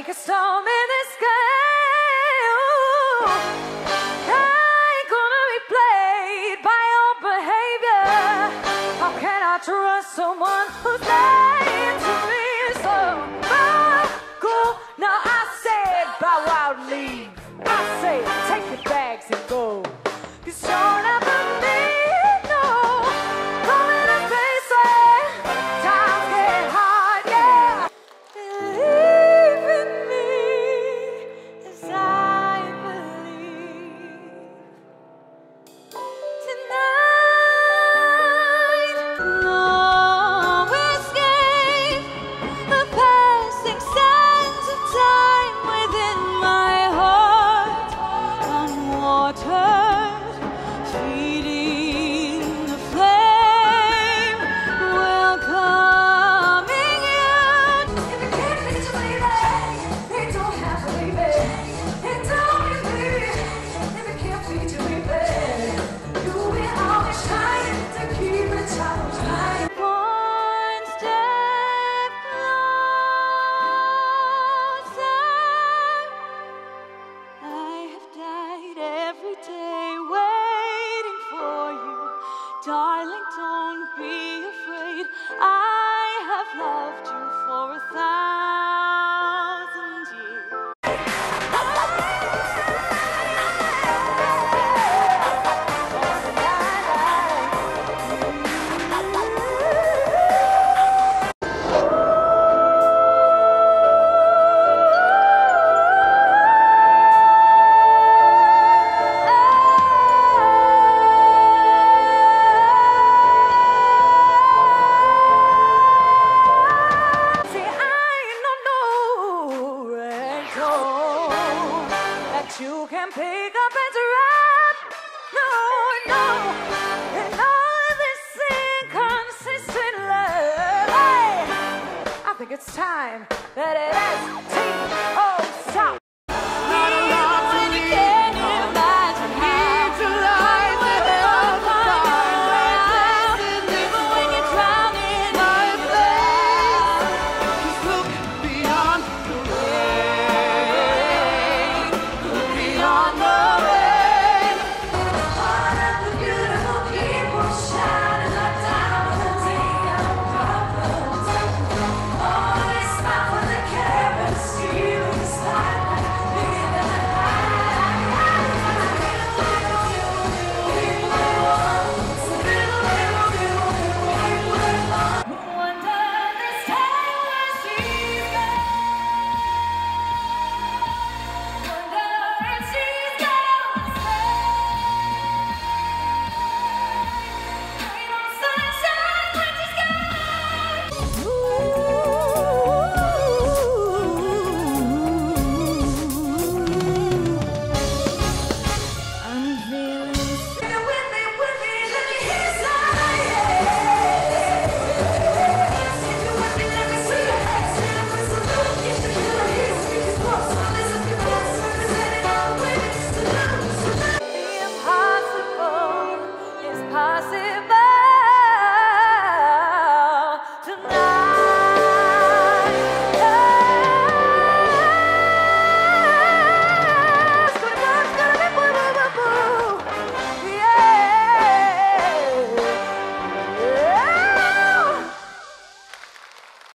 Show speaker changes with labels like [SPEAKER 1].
[SPEAKER 1] like a storm in the sky.
[SPEAKER 2] Ooh, ain't gonna be played by your
[SPEAKER 1] behavior. How can I trust someone who's not? darling. you can pick up and drop. No, no, and all this inconsistent love. Hey, I think it's time that it is T.